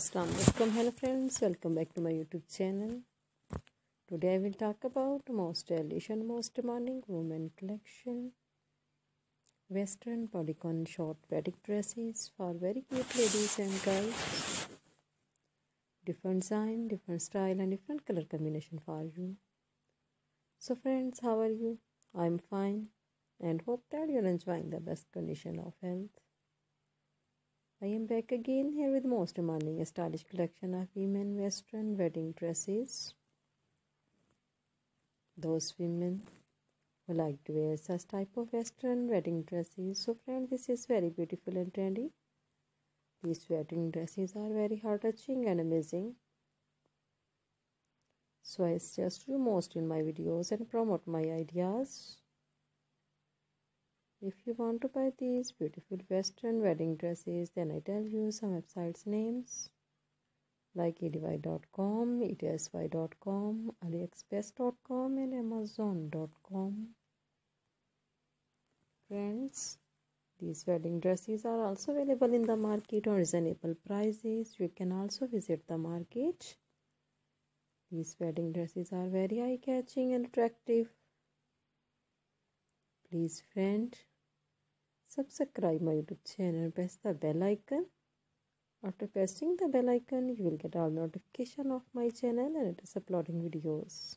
Assalamualaikum hello friends welcome back to my youtube channel. Today i will talk about most stylish and most demanding women collection. Western bodycon short wedding dresses for very cute ladies and girls. Different design different style and different color combination for you. So friends how are you? I'm fine and hope that you're enjoying the best condition of health I am back again here with most demanding stylish collection of women western wedding dresses. Those women who like to wear such type of western wedding dresses. So friend, this is very beautiful and trendy. These wedding dresses are very heart touching and amazing. So I suggest you most in my videos and promote my ideas. If you want to buy these beautiful western wedding dresses, then I tell you some websites names like edy.com, etsy.com, aliexpress.com and amazon.com. Friends, these wedding dresses are also available in the market on reasonable prices. You can also visit the market. These wedding dresses are very eye-catching and attractive. Please friend, subscribe my youtube channel press the bell icon. After pressing the bell icon you will get all notification of my channel and it is uploading videos.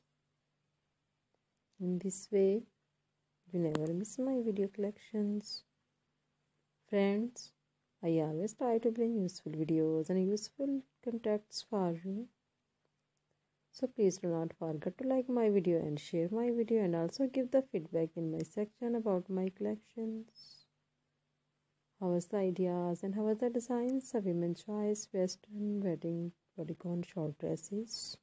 In this way you never miss my video collections. Friends i always try to bring useful videos and useful contacts for you. So please do not forget to like my video and share my video and also give the feedback in my section about my collections how was the ideas and how was the designs? Of women's choice western wedding bodycon short dresses.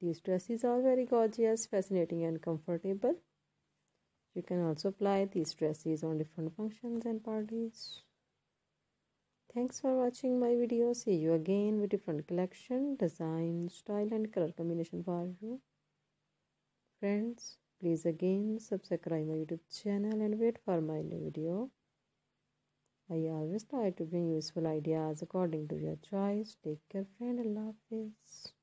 These dresses are very gorgeous fascinating and comfortable. You can also apply these dresses on different functions and parties. Thanks for watching my video. See you again with different collection design style and color combination for you. Friends Please again subscribe my YouTube channel and wait for my new video. I always try to bring useful ideas according to your choice. Take care friend. Allah Hafiz.